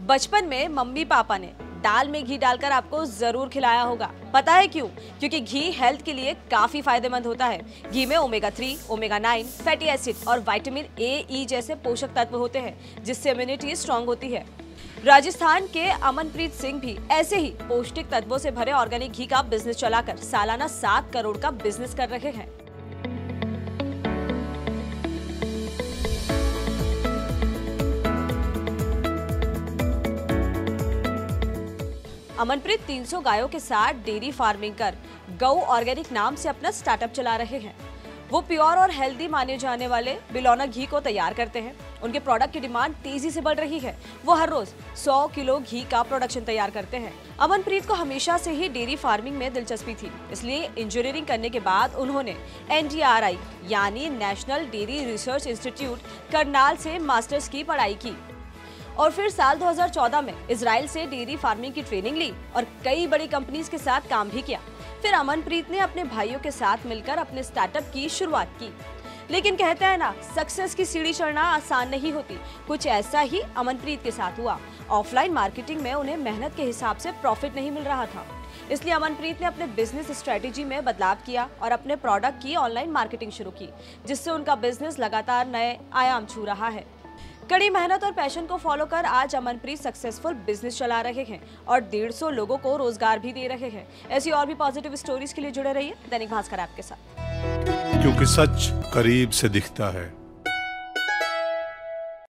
बचपन में mummy papa ने दाल में घी डालकर आपको ज़रूर खिलाया होगा। पता है क्यों? क्योंकि घी हेल्थ के लिए काफ़ी फ़ायदेमंद होता है। घी में omega three omega nine fatty acid और विटामिन ए ई जैसे पोषक तत्व होते हैं, जिससे इम्यूनिटी स्ट्रांग होती है। राजस्थान के अमनप्रीत सिंह भी ऐसे ही पौष्टिक तत्वों से भरे ऑर्गेनिक घी का बिज़नेस चलाकर सालाना सात करोड़ का बिज़नेस कर रहे हैं। अमनप्रीत 300 गायों के साथ डेयरी फ़ार्मिंग कर गौ ऑर्गेनिक नाम से अपना स्टार्टअप चला रहे हैं। वो प्योर और हेल्दी माने जाने वाले बिलौना घी को तैयार करते हैं। उनके प्रोडक्ट की डिमांड तेज़ी से बढ़ रही है। वो हर रोज 100 किलो घी का प्रोडक्शन तैयार करते हैं। अमनप्रीत को हमेशा से ही डेयरी फ़ार्मिंग में दिलचस्पी थी, इसलिए इंजीनियरिंग करने के बाद उन्होंने एनडीआरआई यानी national dairy research institute, Karnal से मास्टर्स की पढ़ाई की। और फिर साल 2014 में इसराइल से डेयरी फ़ार्मिंग की ट्रेनिंग ली और कई बड़ी कंपनीज़ के साथ काम भी किया। फिर अमनप्रीत ने अपने भाइयों के साथ मिलकर अपने स्टार्टअप की शुरुआत की। लेकिन कहते हैं ना, सक्सेस की सीढ़ी चढ़ना आसान नहीं होती। कुछ ऐसा ही अमनप्रीत के साथ हुआ। ऑफलाइन मार्केटिंग में उन्हें मेहनत के हिसाब से प्रॉफिट नहीं मिल रहा था। इसलिए अमनप्रीत ने अपने बिज़नेस स्ट्रेटेजी में बदलाव किया और अपने प्रोडक्ट की ऑनलाइन मार्केटिंग शुरू की, जिससे उनका बिज़नेस लगातार नए आयाम छू रहा है। कड़ी मेहनत और पैशन को फॉलो कर आज अमनप्रीत सक्सेसफुल बिज़नेस चला रहे हैं और डेढ़ सौ लोगों को रोज़गार भी दे रहे हैं। ऐसी और भी पॉजिटिव स्टोरीज के लिए जुड़े रहिए। दैनिक भास्कर आपके साथ। क्योंकि सच करीब से दिखता है।